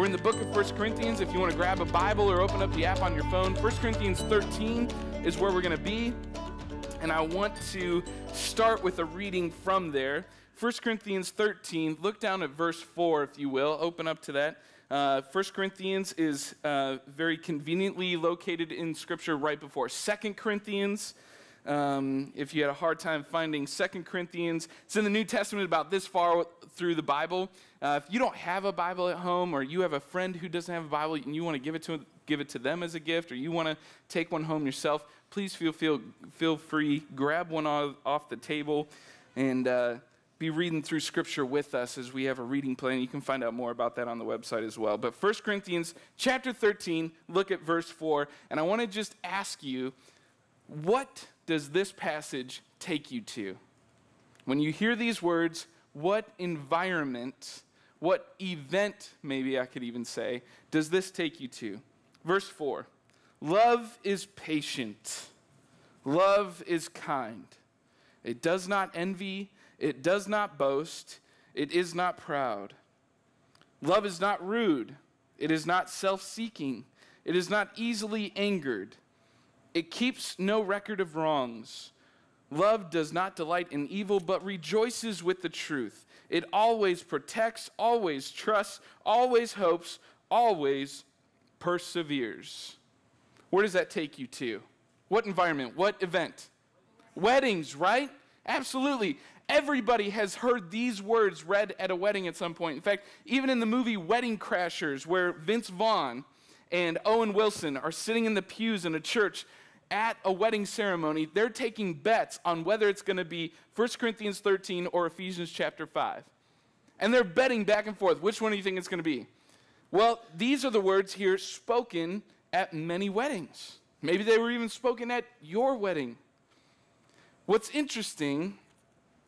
We're in the book of 1 Corinthians. If you want to grab a Bible or open up the app on your phone, 1 Corinthians 13 is where we're going to be. And I want to start with a reading from there. 1 Corinthians 13, look down at verse 4, if you will. Open up to that. Uh, 1 Corinthians is uh, very conveniently located in Scripture right before 2 Corinthians. Um, if you had a hard time finding Second Corinthians, it's in the New Testament about this far through the Bible. Uh, if you don't have a Bible at home, or you have a friend who doesn't have a Bible and you want to give it to give it to them as a gift, or you want to take one home yourself, please feel feel feel free. Grab one off, the table, and uh, be reading through Scripture with us as we have a reading plan. You can find out more about that on the website as well. But 1 Corinthians chapter 13, look at verse 4, and I want to just ask you, what does this passage take you to? When you hear these words, what environment, what event, maybe I could even say, does this take you to? Verse 4 Love is patient, love is kind. It does not envy, it does not boast, it is not proud. Love is not rude, it is not self seeking, it is not easily angered. It keeps no record of wrongs. Love does not delight in evil, but rejoices with the truth. It always protects, always trusts, always hopes, always perseveres. Where does that take you to? What environment? What event? Weddings, right? Absolutely. Everybody has heard these words read at a wedding at some point. In fact, even in the movie Wedding Crashers, where Vince Vaughn and Owen Wilson are sitting in the pews in a church at a wedding ceremony, they're taking bets on whether it's going to be 1 Corinthians 13 or Ephesians chapter 5. And they're betting back and forth. Which one do you think it's going to be? Well, these are the words here spoken at many weddings. Maybe they were even spoken at your wedding. What's interesting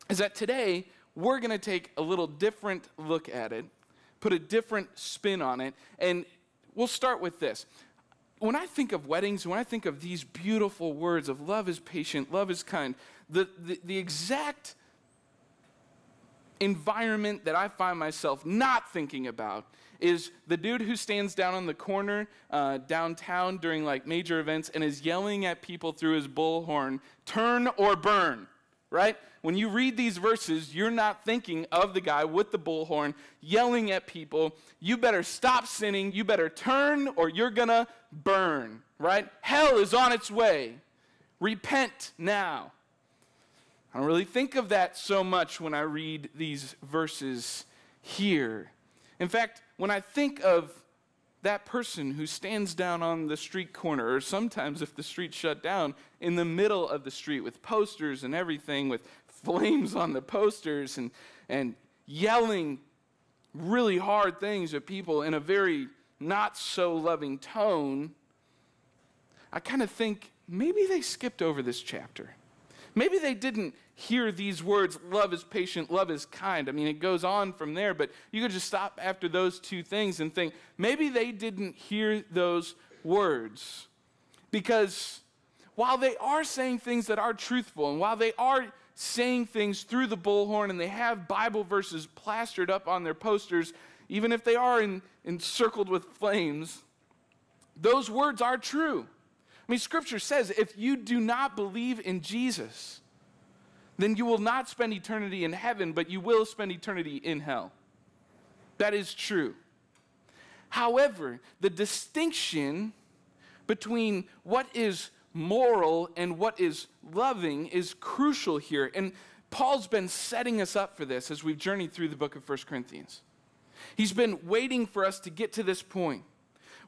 is that today we're going to take a little different look at it, put a different spin on it, and we'll start with this. When I think of weddings, when I think of these beautiful words of love is patient, love is kind, the, the, the exact environment that I find myself not thinking about is the dude who stands down on the corner uh, downtown during like major events and is yelling at people through his bullhorn, turn or burn right? When you read these verses, you're not thinking of the guy with the bullhorn yelling at people, you better stop sinning, you better turn, or you're gonna burn, right? Hell is on its way. Repent now. I don't really think of that so much when I read these verses here. In fact, when I think of that person who stands down on the street corner, or sometimes if the street's shut down, in the middle of the street with posters and everything, with flames on the posters and, and yelling really hard things at people in a very not so loving tone, I kind of think maybe they skipped over this chapter. Maybe they didn't hear these words love is patient, love is kind. I mean, it goes on from there, but you could just stop after those two things and think maybe they didn't hear those words. Because while they are saying things that are truthful, and while they are saying things through the bullhorn and they have Bible verses plastered up on their posters, even if they are in, encircled with flames, those words are true. I mean, Scripture says if you do not believe in Jesus, then you will not spend eternity in heaven, but you will spend eternity in hell. That is true. However, the distinction between what is moral and what is loving is crucial here. And Paul's been setting us up for this as we've journeyed through the book of 1 Corinthians. He's been waiting for us to get to this point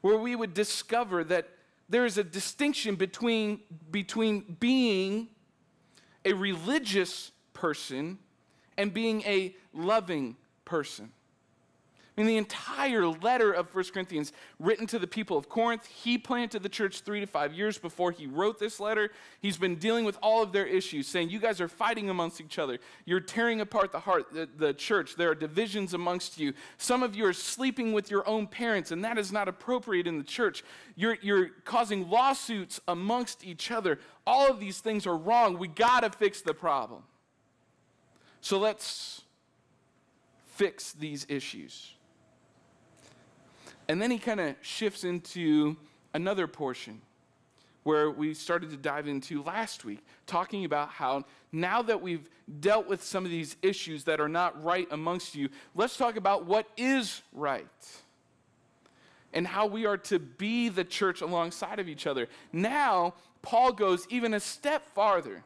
where we would discover that there is a distinction between, between being a religious person and being a loving person. I mean, the entire letter of 1 Corinthians written to the people of Corinth, he planted the church three to five years before he wrote this letter. He's been dealing with all of their issues, saying, You guys are fighting amongst each other. You're tearing apart the heart, the, the church. There are divisions amongst you. Some of you are sleeping with your own parents, and that is not appropriate in the church. You're, you're causing lawsuits amongst each other. All of these things are wrong. We got to fix the problem. So let's fix these issues. And then he kind of shifts into another portion where we started to dive into last week, talking about how now that we've dealt with some of these issues that are not right amongst you, let's talk about what is right and how we are to be the church alongside of each other. Now, Paul goes even a step farther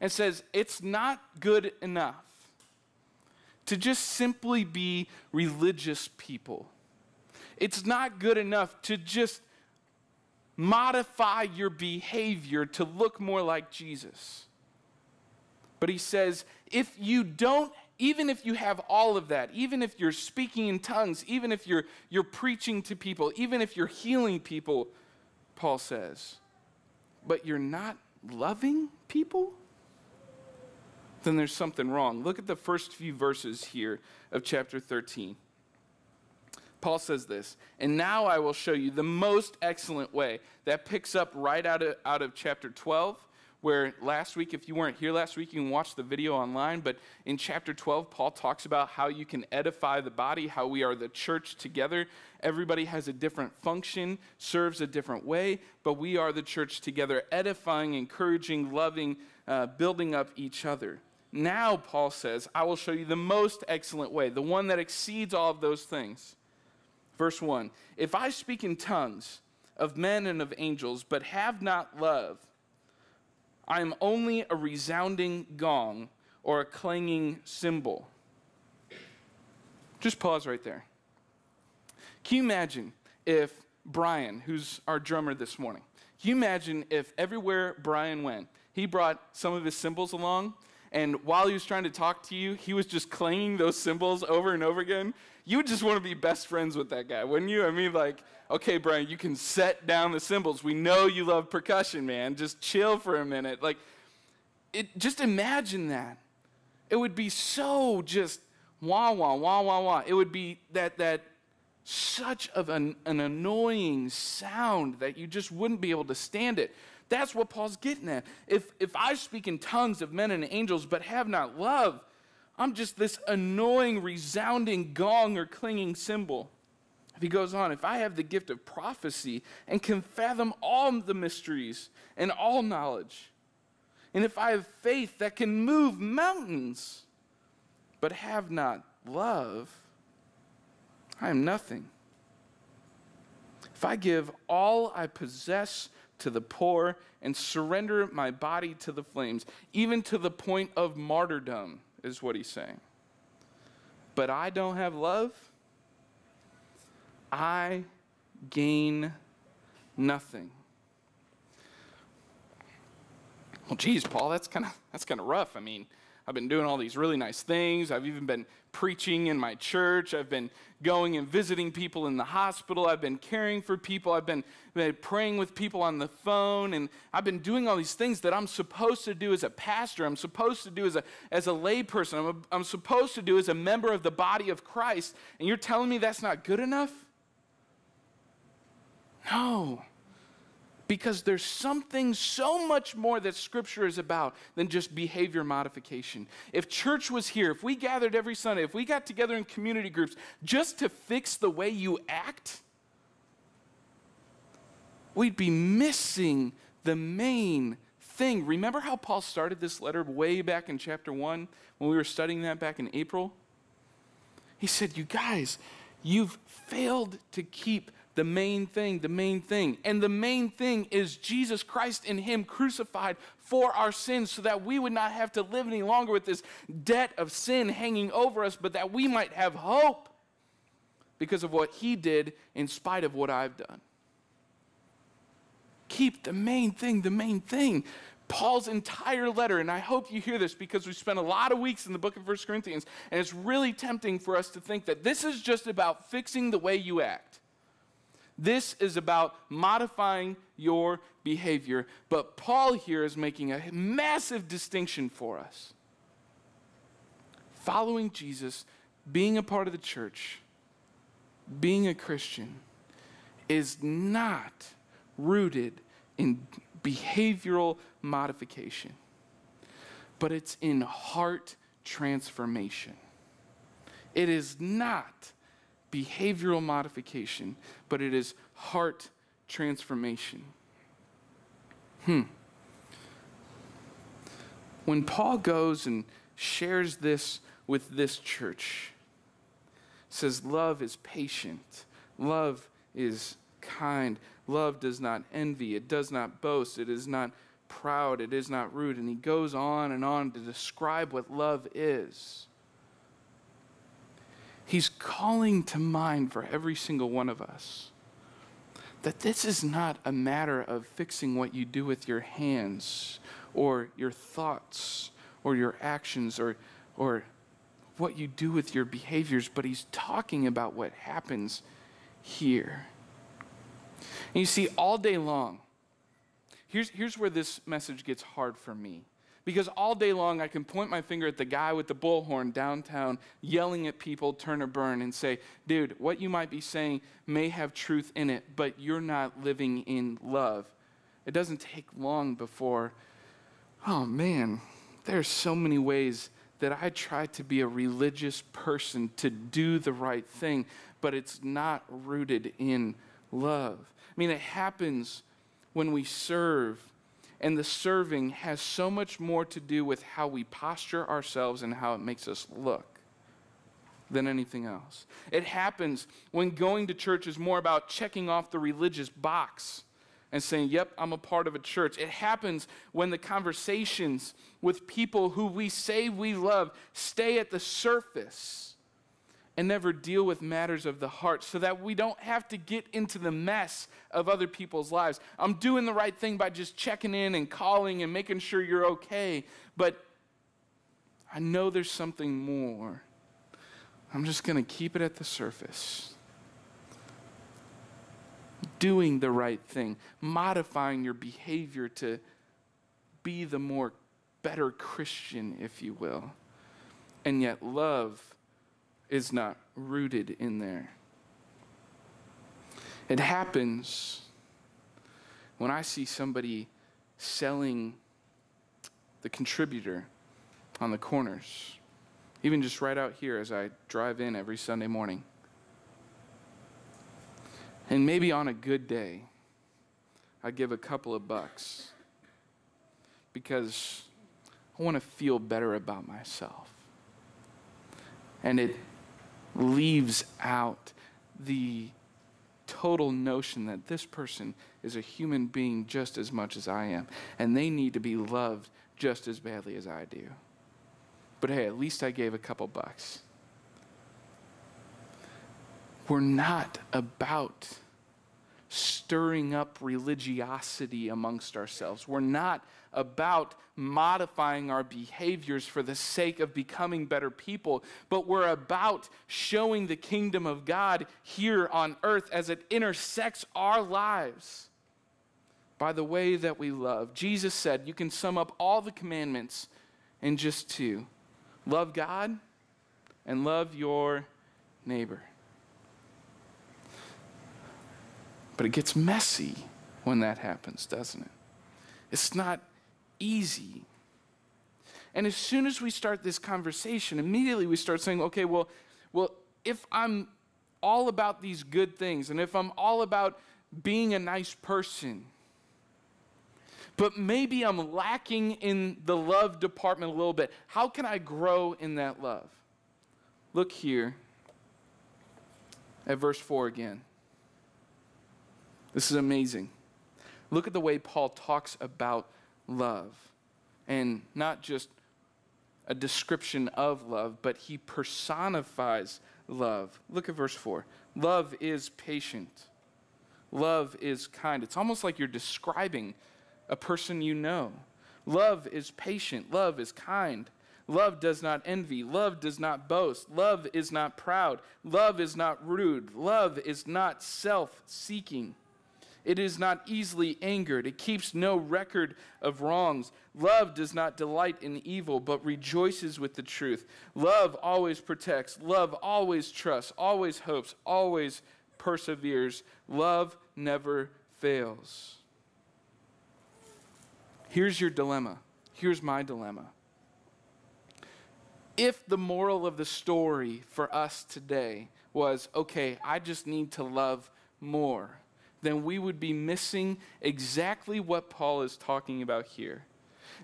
and says it's not good enough to just simply be religious people. It's not good enough to just modify your behavior to look more like Jesus. But he says, if you don't, even if you have all of that, even if you're speaking in tongues, even if you're, you're preaching to people, even if you're healing people, Paul says, but you're not loving people, then there's something wrong. Look at the first few verses here of chapter 13. Paul says this, and now I will show you the most excellent way. That picks up right out of, out of chapter 12, where last week, if you weren't here last week, you can watch the video online. But in chapter 12, Paul talks about how you can edify the body, how we are the church together. Everybody has a different function, serves a different way, but we are the church together, edifying, encouraging, loving, uh, building up each other. Now, Paul says, I will show you the most excellent way, the one that exceeds all of those things. Verse 1 If I speak in tongues of men and of angels, but have not love, I am only a resounding gong or a clanging cymbal. Just pause right there. Can you imagine if Brian, who's our drummer this morning, can you imagine if everywhere Brian went, he brought some of his cymbals along, and while he was trying to talk to you, he was just clanging those cymbals over and over again? You would just want to be best friends with that guy, wouldn't you? I mean, like, okay, Brian, you can set down the cymbals. We know you love percussion, man. Just chill for a minute. Like, it, just imagine that. It would be so just wah, wah, wah, wah, wah. It would be that, that such of an, an annoying sound that you just wouldn't be able to stand it. That's what Paul's getting at. If, if I speak in tongues of men and angels but have not love, I'm just this annoying, resounding gong or clinging cymbal. If he goes on, if I have the gift of prophecy and can fathom all the mysteries and all knowledge, and if I have faith that can move mountains, but have not love, I am nothing. If I give all I possess to the poor and surrender my body to the flames, even to the point of martyrdom, is what he's saying. But I don't have love, I gain nothing. Well, geez, Paul, that's kind of that's kind of rough. I mean, I've been doing all these really nice things. I've even been preaching in my church. I've been going and visiting people in the hospital. I've been caring for people. I've been, been, praying with people on the phone. And I've been doing all these things that I'm supposed to do as a pastor. I'm supposed to do as a, as a layperson. I'm, a, I'm supposed to do as a member of the body of Christ. And you're telling me that's not good enough? No because there's something so much more that Scripture is about than just behavior modification. If church was here, if we gathered every Sunday, if we got together in community groups just to fix the way you act, we'd be missing the main thing. Remember how Paul started this letter way back in chapter 1 when we were studying that back in April? He said, You guys, you've failed to keep the main thing, the main thing. And the main thing is Jesus Christ and Him crucified for our sins so that we would not have to live any longer with this debt of sin hanging over us, but that we might have hope because of what He did in spite of what I've done. Keep the main thing, the main thing. Paul's entire letter, and I hope you hear this because we spent a lot of weeks in the book of 1 Corinthians, and it's really tempting for us to think that this is just about fixing the way you act. This is about modifying your behavior. But Paul here is making a massive distinction for us. Following Jesus, being a part of the church, being a Christian, is not rooted in behavioral modification, but it's in heart transformation. It is not behavioral modification, but it is heart transformation. Hmm. When Paul goes and shares this with this church, says love is patient, love is kind, love does not envy, it does not boast, it is not proud, it is not rude. And he goes on and on to describe what love is. He's calling to mind for every single one of us that this is not a matter of fixing what you do with your hands or your thoughts or your actions or, or what you do with your behaviors, but he's talking about what happens here. And you see, all day long, here's, here's where this message gets hard for me. Because all day long, I can point my finger at the guy with the bullhorn downtown yelling at people, turn or burn, and say, dude, what you might be saying may have truth in it, but you're not living in love. It doesn't take long before, oh man, there's so many ways that I try to be a religious person to do the right thing, but it's not rooted in love. I mean, it happens when we serve, and the serving has so much more to do with how we posture ourselves and how it makes us look than anything else. It happens when going to church is more about checking off the religious box and saying, Yep, I'm a part of a church. It happens when the conversations with people who we say we love stay at the surface and never deal with matters of the heart so that we don't have to get into the mess of other people's lives. I'm doing the right thing by just checking in and calling and making sure you're okay, but I know there's something more. I'm just going to keep it at the surface doing the right thing, modifying your behavior to be the more better Christian, if you will. And yet, love is not rooted in there. It happens when I see somebody selling the contributor on the corners, even just right out here as I drive in every Sunday morning. And maybe on a good day, I give a couple of bucks because I want to feel better about myself. And it leaves out the total notion that this person is a human being just as much as I am, and they need to be loved just as badly as I do. But hey, at least I gave a couple bucks. We're not about stirring up religiosity amongst ourselves. We're not about modifying our behaviors for the sake of becoming better people, but we're about showing the kingdom of God here on earth as it intersects our lives by the way that we love. Jesus said you can sum up all the commandments in just two love God and love your neighbor. But it gets messy when that happens, doesn't it? It's not easy. And as soon as we start this conversation, immediately we start saying, okay, well, well, if I'm all about these good things, and if I'm all about being a nice person, but maybe I'm lacking in the love department a little bit, how can I grow in that love? Look here at verse 4 again. This is amazing. Look at the way Paul talks about love. And not just a description of love, but he personifies love. Look at verse 4. Love is patient. Love is kind. It's almost like you're describing a person you know. Love is patient. Love is kind. Love does not envy. Love does not boast. Love is not proud. Love is not rude. Love is not self seeking. It is not easily angered. It keeps no record of wrongs. Love does not delight in evil, but rejoices with the truth. Love always protects. Love always trusts, always hopes, always perseveres. Love never fails. Here's your dilemma. Here's my dilemma. If the moral of the story for us today was, okay, I just need to love more, then we would be missing exactly what Paul is talking about here.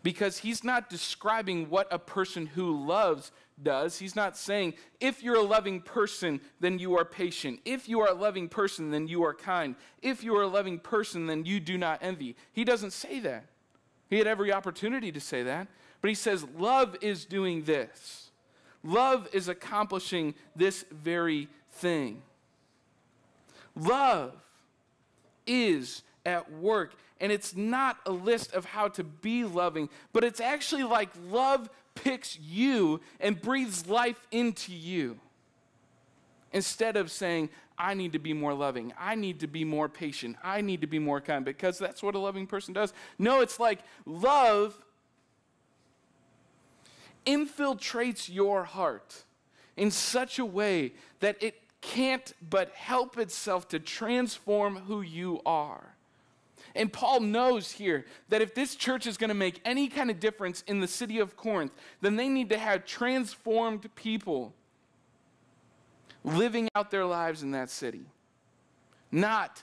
Because he's not describing what a person who loves does. He's not saying, if you're a loving person, then you are patient. If you are a loving person, then you are kind. If you are a loving person, then you do not envy. He doesn't say that. He had every opportunity to say that. But he says, love is doing this. Love is accomplishing this very thing. Love is at work. And it's not a list of how to be loving, but it's actually like love picks you and breathes life into you. Instead of saying, I need to be more loving, I need to be more patient, I need to be more kind, because that's what a loving person does. No, it's like love infiltrates your heart in such a way that it can't but help itself to transform who you are. And Paul knows here that if this church is going to make any kind of difference in the city of Corinth, then they need to have transformed people living out their lives in that city, not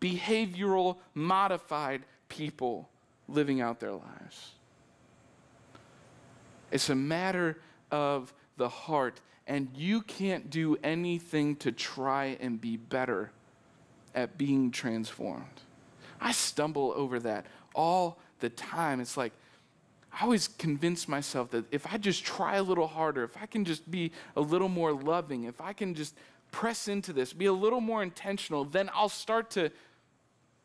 behavioral modified people living out their lives. It's a matter of the heart, and you can't do anything to try and be better at being transformed. I stumble over that all the time. It's like, I always convince myself that if I just try a little harder, if I can just be a little more loving, if I can just press into this, be a little more intentional, then I'll start to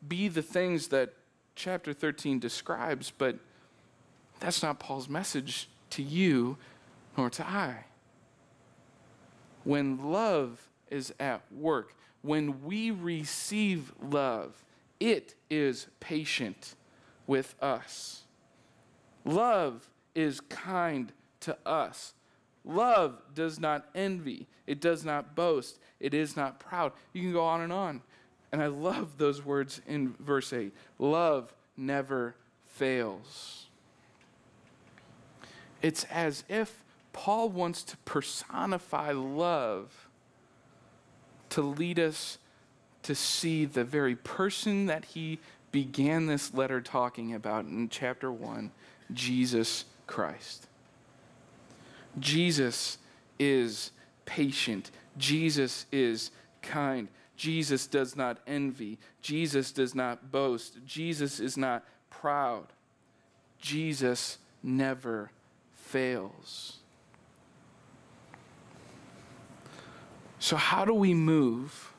be the things that chapter 13 describes. But that's not Paul's message to you nor to I. When love is at work, when we receive love, it is patient with us. Love is kind to us. Love does not envy. It does not boast. It is not proud. You can go on and on. And I love those words in verse 8. Love never fails. It's as if Paul wants to personify love to lead us to see the very person that he began this letter talking about in chapter 1 Jesus Christ. Jesus is patient, Jesus is kind. Jesus does not envy. Jesus does not boast. Jesus is not proud. Jesus never fails. So, how do we move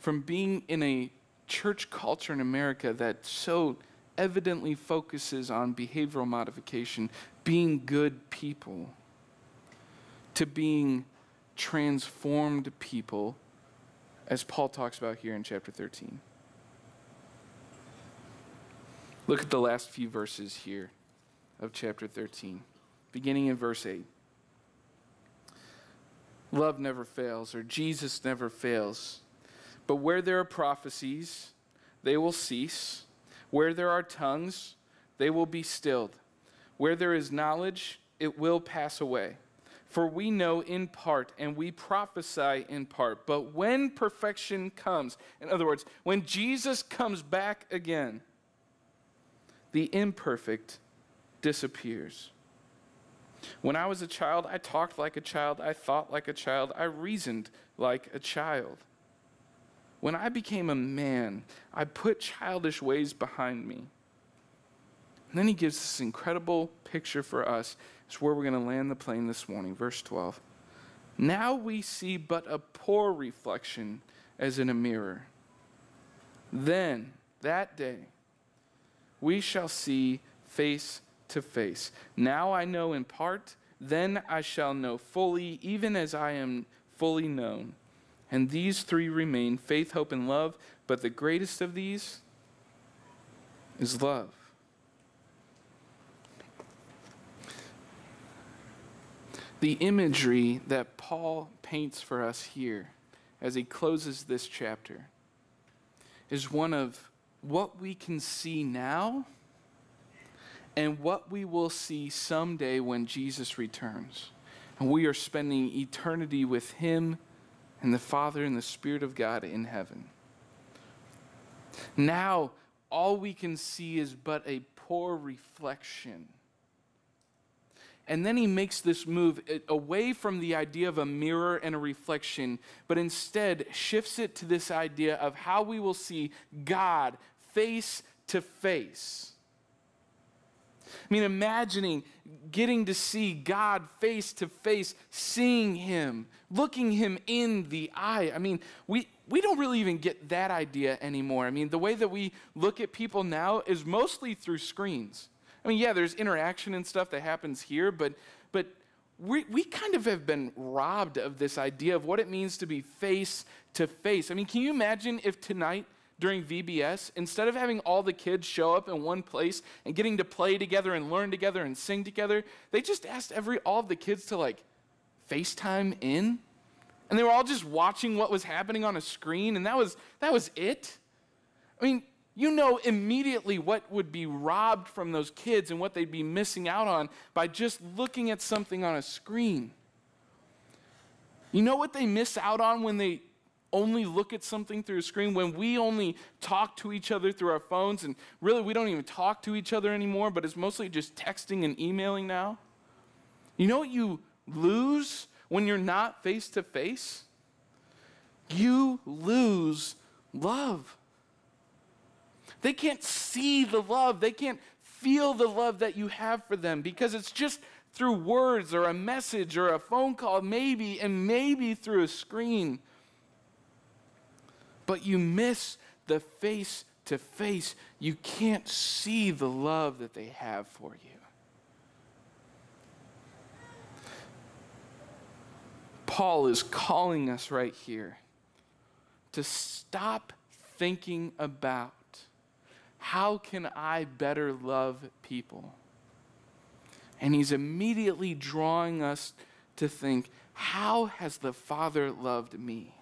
from being in a church culture in America that so evidently focuses on behavioral modification, being good people, to being transformed people, as Paul talks about here in chapter 13. Look at the last few verses here of chapter 13, beginning in verse 8. Love never fails, or Jesus never fails. But where there are prophecies, they will cease. Where there are tongues, they will be stilled. Where there is knowledge, it will pass away. For we know in part and we prophesy in part. But when perfection comes, in other words, when Jesus comes back again, the imperfect disappears. When I was a child, I talked like a child, I thought like a child, I reasoned like a child. When I became a man, I put childish ways behind me. And then he gives this incredible picture for us. It's where we're going to land the plane this morning. Verse 12. Now we see but a poor reflection as in a mirror. Then, that day, we shall see face to face. Now I know in part, then I shall know fully, even as I am fully known. And these three remain faith, hope, and love. But the greatest of these is love. The imagery that Paul paints for us here as he closes this chapter is one of what we can see now and what we will see someday when Jesus returns. And we are spending eternity with Him and the Father and the Spirit of God in heaven. Now, all we can see is but a poor reflection. And then he makes this move uh, away from the idea of a mirror and a reflection, but instead shifts it to this idea of how we will see God face to face. I mean, imagining getting to see God face to face, seeing Him, looking Him in the eye. I mean, we, we don't really even get that idea anymore. I mean, the way that we look at people now is mostly through screens. I mean, yeah, there's interaction and stuff that happens here, but, but we, we kind of have been robbed of this idea of what it means to be face to face. I mean, can you imagine if tonight during VBS, instead of having all the kids show up in one place and getting to play together and learn together and sing together, they just asked every all of the kids to like FaceTime in. And they were all just watching what was happening on a screen, and that was that was it. I mean, you know immediately what would be robbed from those kids and what they'd be missing out on by just looking at something on a screen. You know what they miss out on when they only look at something through a screen, when we only talk to each other through our phones, and really we don't even talk to each other anymore, but it's mostly just texting and emailing now. You know what you lose when you're not face to face? You lose love. They can't see the love, they can't feel the love that you have for them because it's just through words or a message or a phone call, maybe, and maybe through a screen but you miss the face to face. You can't see the love that they have for you. Paul is calling us right here to stop thinking about how can I better love people? And he's immediately drawing us to think, how has the Father loved me?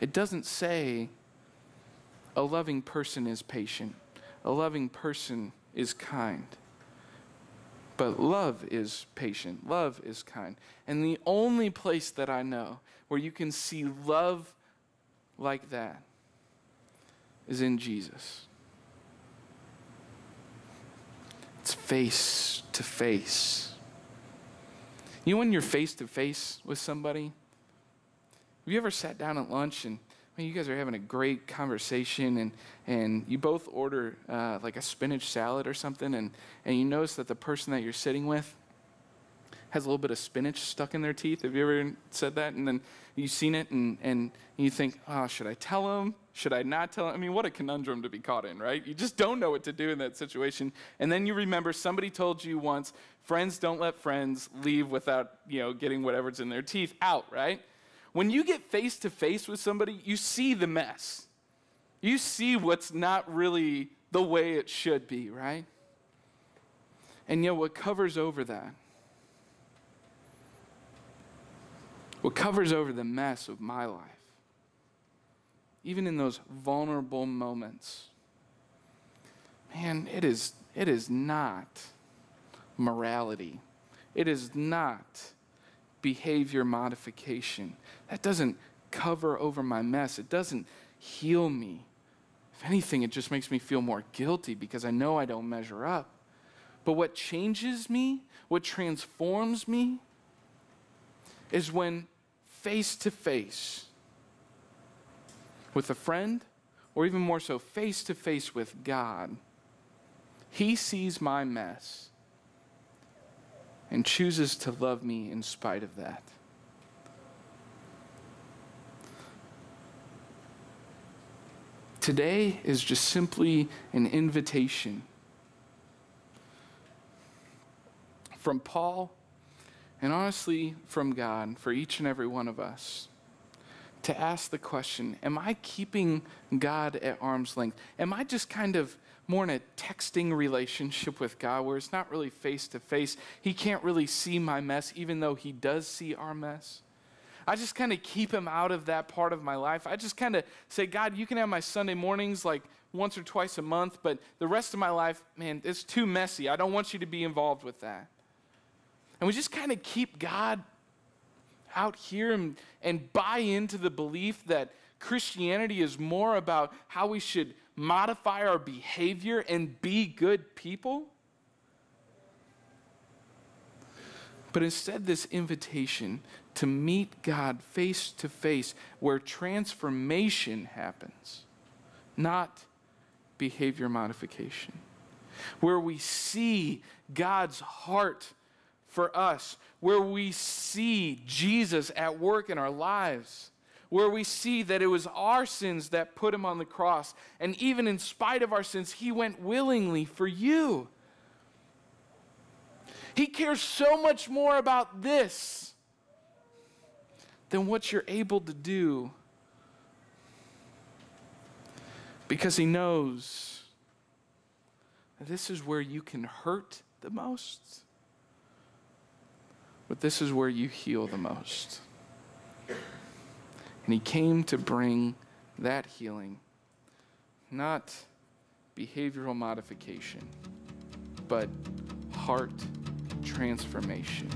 It doesn't say a loving person is patient, a loving person is kind. But love is patient, love is kind. And the only place that I know where you can see love like that is in Jesus. It's face to face. You know when you're face to face with somebody? Have you ever sat down at lunch and I mean, you guys are having a great conversation and, and you both order uh, like a spinach salad or something and, and you notice that the person that you're sitting with has a little bit of spinach stuck in their teeth. Have you ever said that? And then you've seen it and, and you think, oh, should I tell them? Should I not tell them? I mean, what a conundrum to be caught in, right? You just don't know what to do in that situation. And then you remember somebody told you once, friends don't let friends leave without, you know, getting whatever's in their teeth out, right? When you get face to face with somebody, you see the mess. You see what's not really the way it should be, right? And yet, what covers over that, what covers over the mess of my life, even in those vulnerable moments, man, it is, it is not morality. It is not behavior modification. That doesn't cover over my mess, it doesn't heal me. If anything, it just makes me feel more guilty because I know I don't measure up. But what changes me, what transforms me, is when face to face with a friend, or even more so, face to face with God, He sees my mess and chooses to love me in spite of that. Today is just simply an invitation from Paul and honestly from God for each and every one of us to ask the question Am I keeping God at arm's length? Am I just kind of more in a texting relationship with God where it's not really face to face. He can't really see my mess, even though He does see our mess. I just kind of keep Him out of that part of my life. I just kind of say, God, you can have my Sunday mornings like once or twice a month, but the rest of my life, man, it's too messy. I don't want you to be involved with that. And we just kind of keep God out here and, and buy into the belief that Christianity is more about how we should modify our behavior and be good people. But instead, this invitation to meet God face to face, where transformation happens, not behavior modification, where we see God's heart for us, where we see Jesus at work in our lives, where we see that it was our sins that put him on the cross, and even in spite of our sins, he went willingly for you. He cares so much more about this than what you're able to do because he knows this is where you can hurt the most, but this is where you heal the most. And he came to bring that healing, not behavioral modification, but heart transformation.